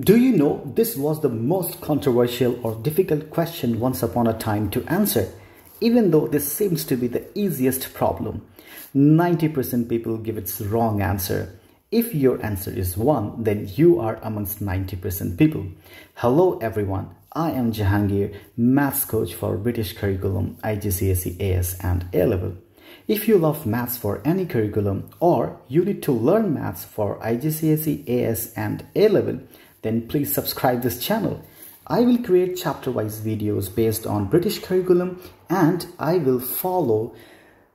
Do you know this was the most controversial or difficult question once upon a time to answer? Even though this seems to be the easiest problem, 90% people give its wrong answer. If your answer is 1, then you are amongst 90% people. Hello everyone, I am Jahangeer, maths coach for British Curriculum, IGCSE, AS and A-Level. If you love maths for any curriculum or you need to learn maths for IGCSE, AS and A-Level, then please subscribe this channel. I will create chapter-wise videos based on British curriculum and I will follow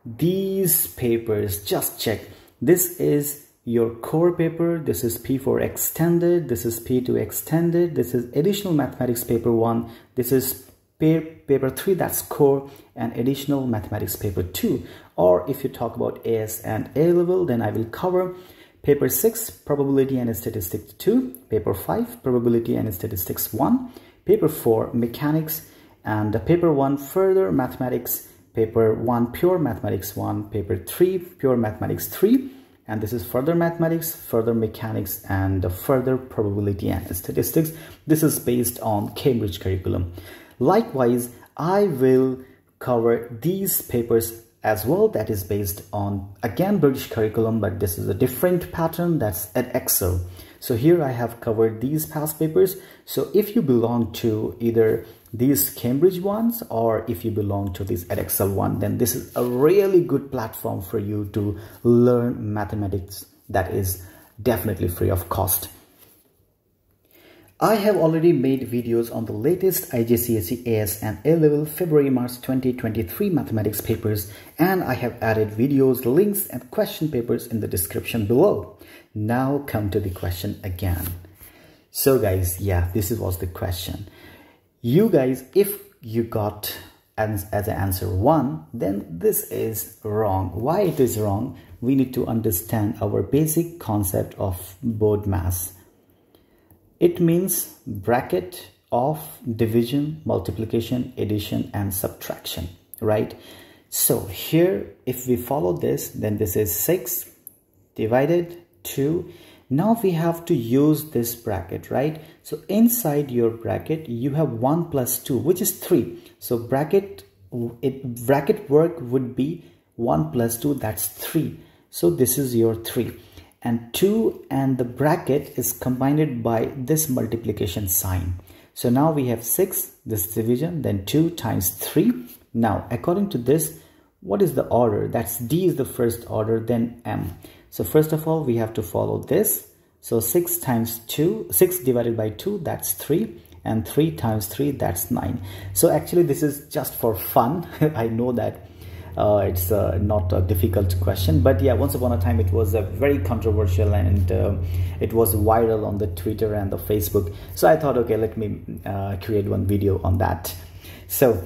these papers. Just check. This is your core paper. This is P4 extended. This is P2 extended. This is additional mathematics paper 1. This is paper 3 that's core and additional mathematics paper 2 or if you talk about AS and A level then I will cover Paper 6, Probability and Statistics 2. Paper 5, Probability and Statistics 1. Paper 4, Mechanics. And Paper 1, Further Mathematics. Paper 1, Pure Mathematics 1. Paper 3, Pure Mathematics 3. And this is Further Mathematics, Further Mechanics, and Further Probability and Statistics. This is based on Cambridge curriculum. Likewise, I will cover these papers as well that is based on again British curriculum but this is a different pattern that's at Edexcel. So here I have covered these past papers. So if you belong to either these Cambridge ones or if you belong to this Edexcel one then this is a really good platform for you to learn mathematics that is definitely free of cost. I have already made videos on the latest IGCSE AS and A-Level February-March 2023 mathematics papers and I have added videos, links and question papers in the description below. Now come to the question again. So guys, yeah, this was the question. You guys, if you got as, as an answer 1, then this is wrong. Why it is wrong? We need to understand our basic concept of BODMAS it means bracket of division, multiplication, addition, and subtraction, right? So here, if we follow this, then this is 6 divided 2. Now we have to use this bracket, right? So inside your bracket, you have 1 plus 2, which is 3. So bracket, it, bracket work would be 1 plus 2, that's 3. So this is your 3 and 2 and the bracket is combined by this multiplication sign. So now we have 6, this division, then 2 times 3. Now, according to this, what is the order? That's D is the first order, then M. So first of all, we have to follow this. So 6 times 2, 6 divided by 2, that's 3. And 3 times 3, that's 9. So actually, this is just for fun. I know that uh, it's uh, not a difficult question but yeah once upon a time it was a very controversial and uh, it was viral on the twitter and the facebook. So i thought okay let me uh, create one video on that. So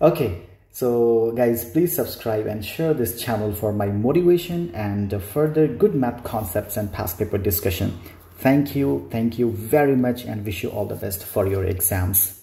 okay. So guys please subscribe and share this channel for my motivation and further good math concepts and past paper discussion. Thank you. Thank you very much and wish you all the best for your exams